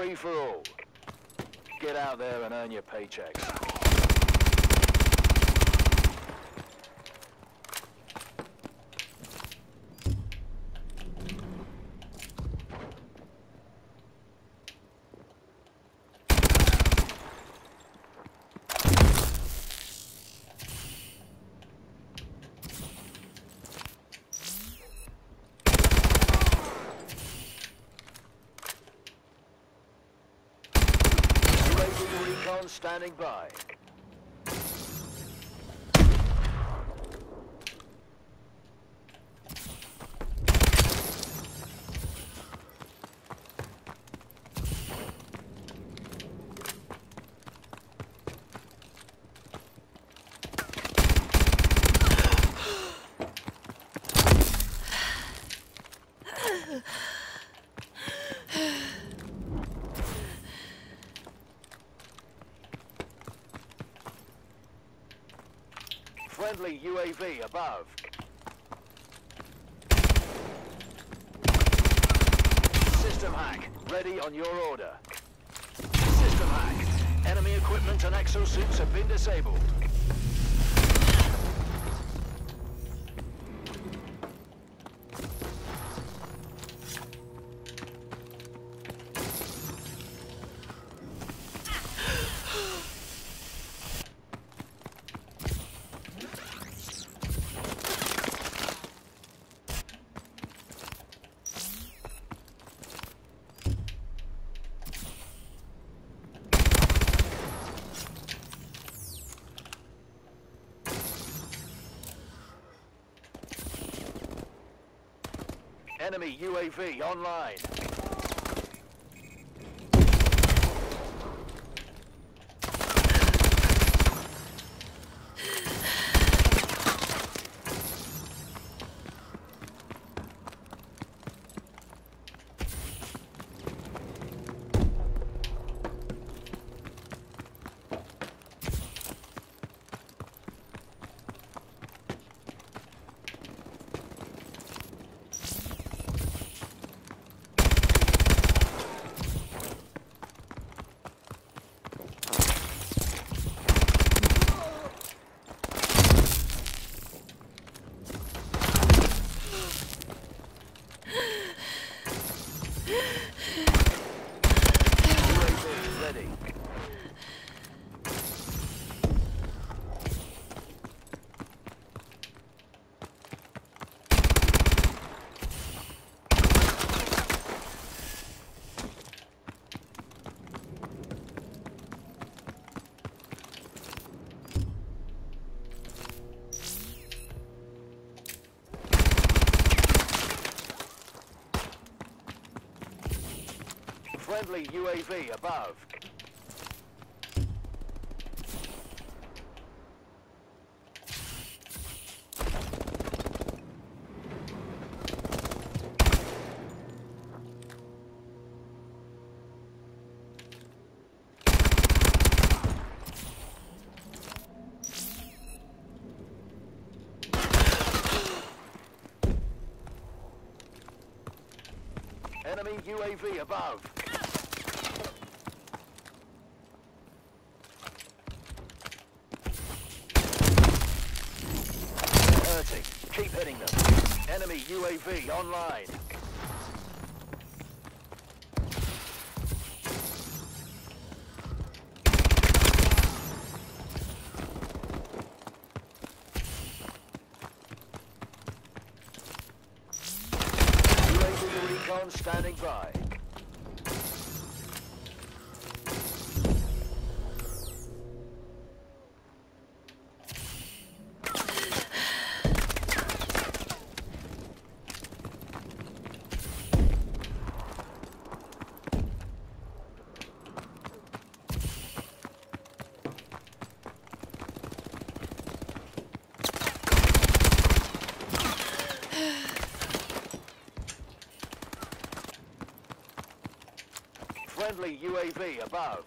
free for all. Get out there and earn your paychecks. UAV recon standing by. Friendly UAV above. System hack, ready on your order. System hack. Enemy equipment and exosuits have been disabled. Enemy UAV online. Friendly UAV above. Enemy UAV above. Enemy UAV online. UAV recon standing by. Friendly UAV above.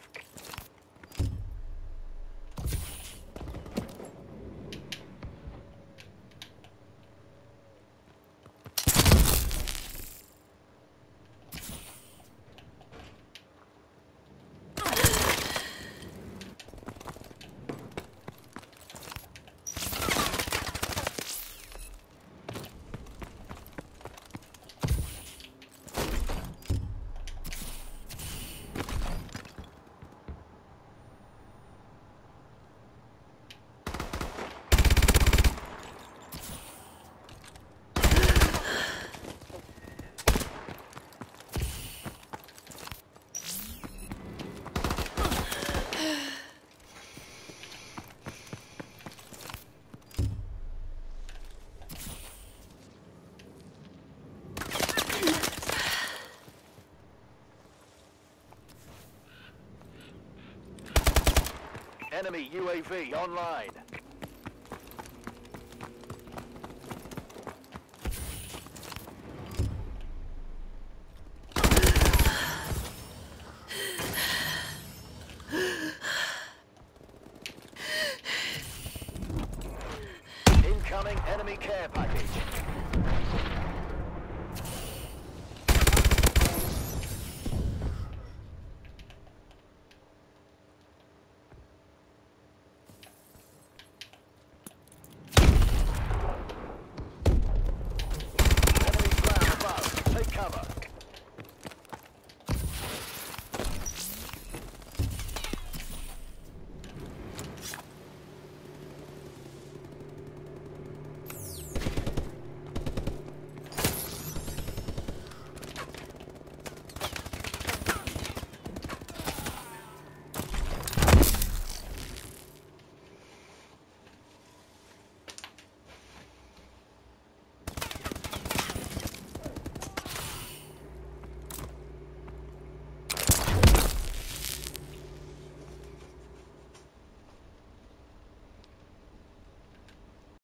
Enemy UAV online.